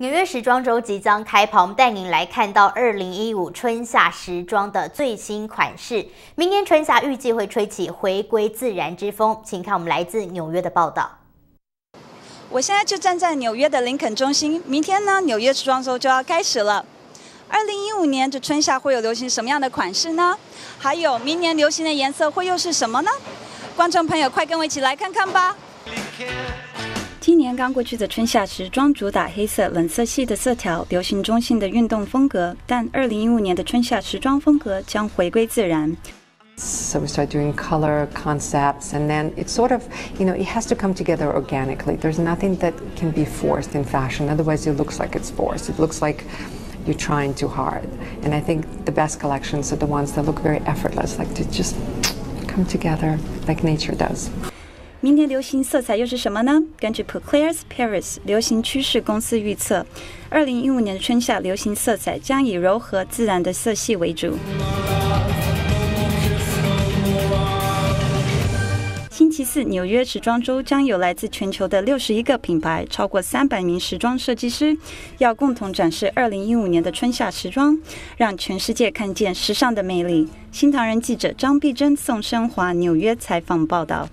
纽约时装周即将开跑，我们带您来看到二零一五春夏时装的最新款式。明年春夏预计会吹起回归自然之风，请看我们来自纽约的报道。我现在就站在纽约的林肯中心，明天呢，纽约时装周就要开始了。二零一五年这春夏会有流行什么样的款式呢？还有明年流行的颜色会又是什么呢？观众朋友，快跟我一起来看看吧。今年刚过去的春夏时装主打黑色冷色系的色调，流行中性的运动风格。但二零一五年的春夏时装风格将回归自然。So we start doing color concepts, and then it's sort of, you know, it has to come together organically. There's nothing that can be forced in fashion, otherwise, it looks like it's forced. It looks like you're trying too hard. And I think the best collections are the ones that look very effortless, like to just come together like nature does. 明年流行色彩又是什么呢？根据 p u c l a i r s Paris 流行趋势公司预测，二零一五年的春夏流行色彩将以柔和自然的色系为主。星期四，纽约时装周将有来自全球的六十一个品牌，超过三百名时装设计师，要共同展示二零一五年的春夏时装，让全世界看见时尚的魅力。新唐人记者张碧珍、宋生华纽约采访报道。